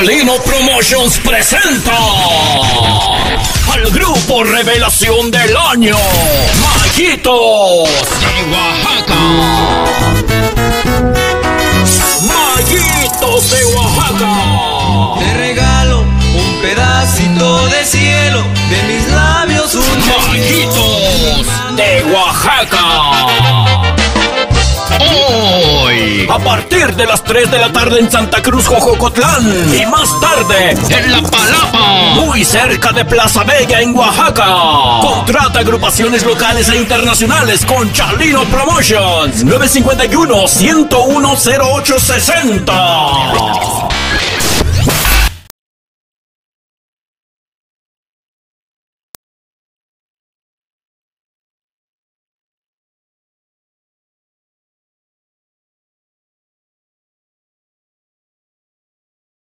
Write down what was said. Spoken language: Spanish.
Chalino Promotions presenta al grupo Revelación del Año, Maguitos de Oaxaca. Maguitos de Oaxaca. Te regalo un pedacito de cielo, de mis labios un Maguitos de Oaxaca. Partir de las 3 de la tarde en Santa Cruz, Jojocotlán. Y más tarde en La Palapa, muy cerca de Plaza Bella en Oaxaca. Contrata agrupaciones locales e internacionales con Chalino Promotions. 951 101 0860.